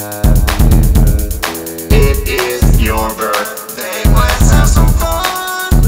It is your birthday, let's have some fun.